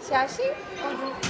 小心。